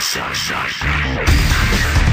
Shush, shush, shush.